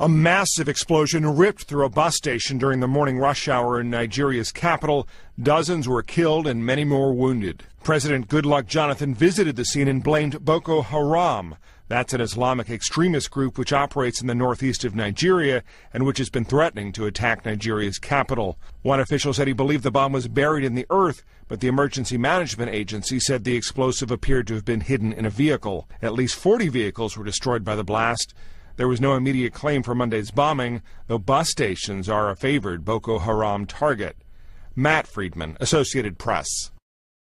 A massive explosion ripped through a bus station during the morning rush hour in Nigeria's capital. Dozens were killed and many more wounded. President Goodluck Jonathan visited the scene and blamed Boko Haram. That's an Islamic extremist group which operates in the northeast of Nigeria and which has been threatening to attack Nigeria's capital. One official said he believed the bomb was buried in the earth, but the Emergency Management Agency said the explosive appeared to have been hidden in a vehicle. At least 40 vehicles were destroyed by the blast. There was no immediate claim for Monday's bombing, though bus stations are a favored Boko Haram target. Matt Friedman, Associated Press.